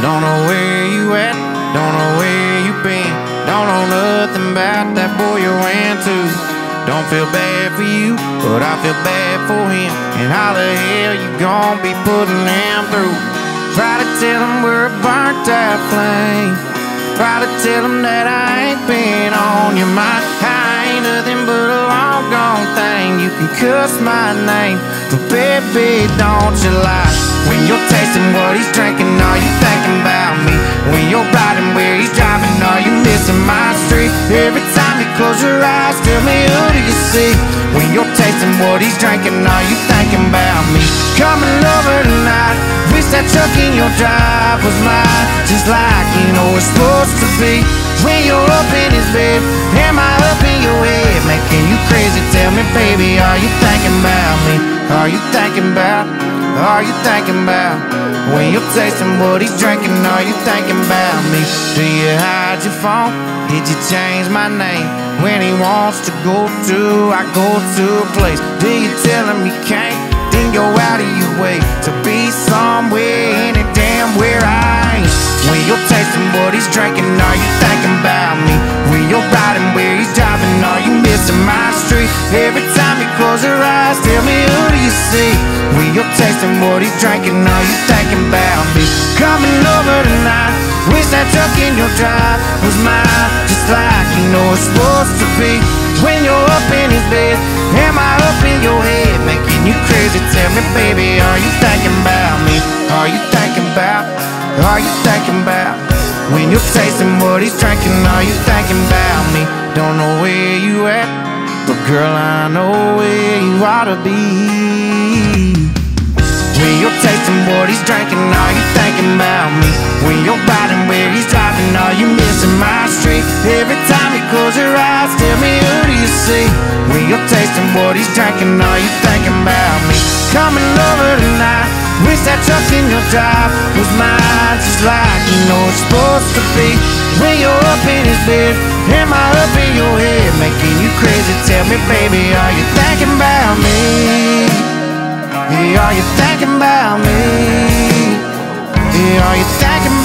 Don't know where you at, don't know where you been. Don't know nothing about that boy you ran to. Don't feel bad for you, but I feel bad for him. And how the hell you gonna be putting him through? Try to tell him we're a burnt out flame. Try to tell him that I ain't been on your mind. I ain't nothing but a long gone thing. You can cuss my name, but baby, don't you lie. When you're tasting what he's drinking, are you thinking me who do you see? When you're tasting what he's drinking, are you thinking about me? Coming over tonight, wish that truck in your drive was mine, just like you know it's supposed to be. When you're up in his bed, am I up in your head, making you crazy? Tell me, baby, are you thinking about me? Are you thinking about? Are you thinking about when you're tasting what he's drinking? Are you thinking about me? Do you hide your phone? Did you change my name? When he wants to go to, I go to a place. Do you tell him you can't? Then go out of your way to be somewhere, any damn where I ain't. When you're tasting what he's drinking, are you thinking about me? When you're riding where he's driving, are you missing my street? Every time see? When you're tasting what he's drinking, are you thinking about me? Coming over tonight, wish that truck in your drive was mine, just like you know it's supposed to be. When you're up in his bed, am I up in your head, making you crazy? Tell me, baby, are you thinking about me? Are you thinking about? Are you thinking about? When you're tasting what he's drinking, are you thinking about me? Don't know where you at, but girl, I know where you ought to be. Tasting what he's drinking, are you thinking about me? When you're riding where he's driving, are you missing my street? Every time you close your eyes, tell me who do you see? When you're tasting what he's drinking, are you thinking about me? Coming over tonight, wish that truck in your drive was mine, just like you know it's supposed to be. When you're up in his bed, am I up in your head, making you crazy? Tell me, baby, are you thinking about me? Yeah, are you thinking about me? Are you thinking about me?